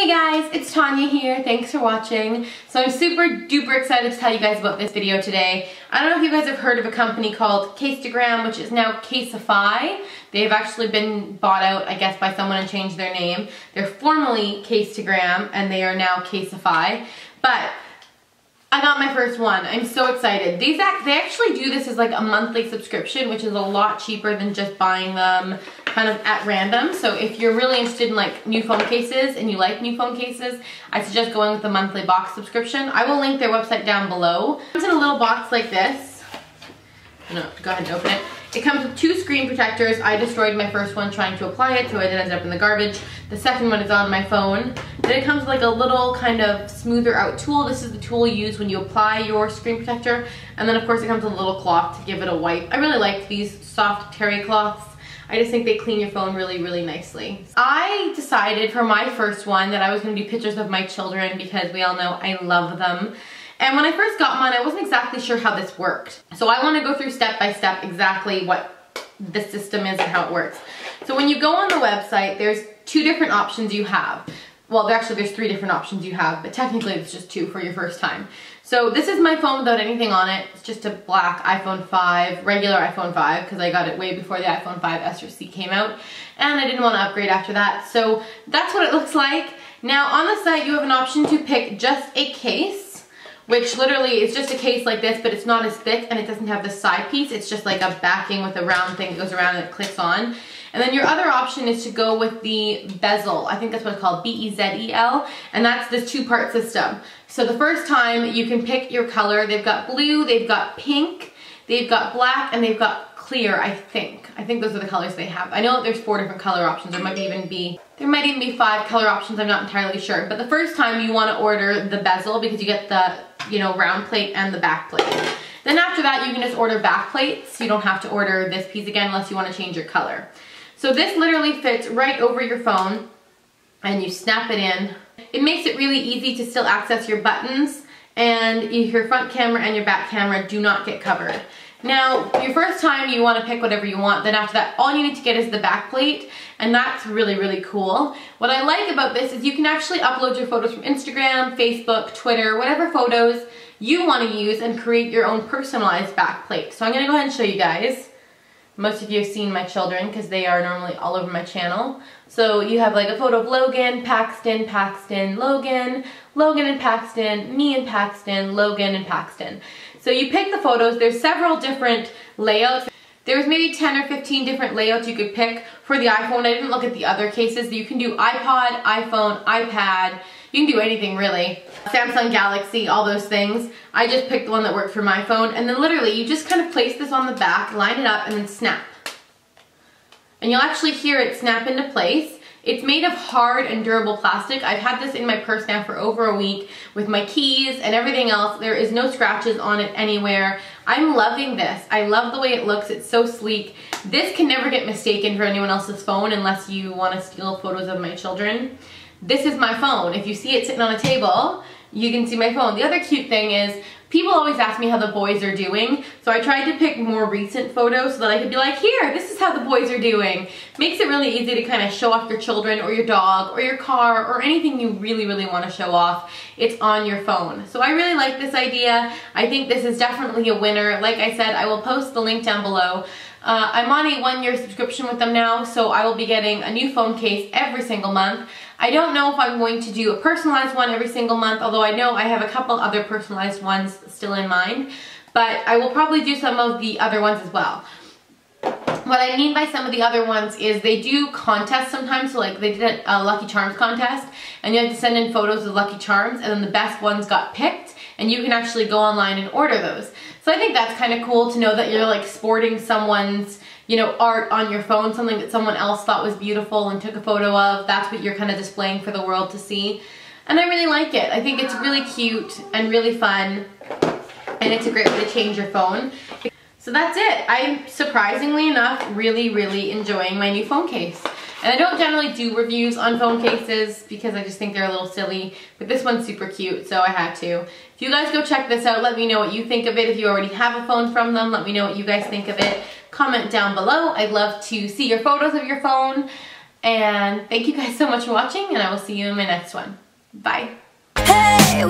Hey guys, it's Tanya here. Thanks for watching. So I'm super duper excited to tell you guys about this video today. I don't know if you guys have heard of a company called Casetagram, which is now Casetify. They've actually been bought out, I guess, by someone and changed their name. They're formerly Casetagram, and they are now Casetify. But I got my first one. I'm so excited. These act they actually do this as like a monthly subscription, which is a lot cheaper than just buying them kind of at random. So if you're really interested in like new phone cases and you like new phone cases, I suggest going with the monthly box subscription. I will link their website down below. It comes in a little box like this. No, go ahead and open it. It comes with two screen protectors. I destroyed my first one trying to apply it, so it ended up in the garbage. The second one is on my phone. Then it comes with like a little kind of smoother out tool. This is the tool you use when you apply your screen protector. And then of course it comes with a little cloth to give it a wipe. I really like these soft terry cloths. I just think they clean your phone really, really nicely. I decided for my first one that I was gonna do pictures of my children because we all know I love them. And when I first got mine, I wasn't exactly sure how this worked. So I wanna go through step by step exactly what the system is and how it works. So when you go on the website, there's two different options you have. Well, actually there's three different options you have, but technically it's just two for your first time. So this is my phone without anything on it. It's just a black iPhone 5, regular iPhone 5, because I got it way before the iPhone 5S or C came out. And I didn't want to upgrade after that. So that's what it looks like. Now on the site you have an option to pick just a case which literally is just a case like this, but it's not as thick and it doesn't have the side piece. It's just like a backing with a round thing that goes around and it clicks on. And then your other option is to go with the bezel. I think that's what it's called, B-E-Z-E-L. And that's this two-part system. So the first time you can pick your color. They've got blue, they've got pink, they've got black, and they've got clear, I think. I think those are the colors they have. I know there's four different color options. There might even be there might even be five color options, I'm not entirely sure. But the first time you wanna order the bezel because you get the, you know, round plate and the back plate. Then after that, you can just order back plates. You don't have to order this piece again unless you wanna change your color. So this literally fits right over your phone and you snap it in. It makes it really easy to still access your buttons and your front camera and your back camera do not get covered. Now, your first time you want to pick whatever you want, then after that, all you need to get is the back plate, and that's really, really cool. What I like about this is you can actually upload your photos from Instagram, Facebook, Twitter, whatever photos you want to use and create your own personalized back plate. So I'm going to go ahead and show you guys. Most of you have seen my children because they are normally all over my channel. So you have like a photo of Logan, Paxton, Paxton, Logan, Logan and Paxton, me and Paxton, Logan and Paxton. So you pick the photos, there's several different layouts. There's maybe 10 or 15 different layouts you could pick for the iPhone. I didn't look at the other cases. You can do iPod, iPhone, iPad, you can do anything really. Samsung Galaxy, all those things. I just picked the one that worked for my phone and then literally you just kind of place this on the back, line it up and then snap. And you'll actually hear it snap into place. It's made of hard and durable plastic. I've had this in my purse now for over a week with my keys and everything else. There is no scratches on it anywhere. I'm loving this. I love the way it looks. It's so sleek. This can never get mistaken for anyone else's phone unless you want to steal photos of my children this is my phone. If you see it sitting on a table, you can see my phone. The other cute thing is people always ask me how the boys are doing. So I tried to pick more recent photos so that I could be like, here, this is how the boys are doing. Makes it really easy to kind of show off your children or your dog or your car or anything you really, really want to show off. It's on your phone. So I really like this idea. I think this is definitely a winner. Like I said, I will post the link down below. Uh, I'm on a one year subscription with them now, so I will be getting a new phone case every single month. I don't know if I'm going to do a personalized one every single month, although I know I have a couple other personalized ones still in mind, but I will probably do some of the other ones as well. What I mean by some of the other ones is they do contests sometimes, so like they did a Lucky Charms contest, and you have to send in photos of Lucky Charms, and then the best ones got picked, and you can actually go online and order those. So I think that's kind of cool to know that you're like sporting someone's, you know, art on your phone, something that someone else thought was beautiful and took a photo of. That's what you're kind of displaying for the world to see. And I really like it. I think it's really cute and really fun. And it's a great way to change your phone. So that's it. I'm surprisingly enough really, really enjoying my new phone case. And I don't generally do reviews on phone cases because I just think they're a little silly, but this one's super cute, so I had to. If you guys go check this out, let me know what you think of it. If you already have a phone from them, let me know what you guys think of it. Comment down below. I'd love to see your photos of your phone. And thank you guys so much for watching, and I will see you in my next one. Bye. Hey,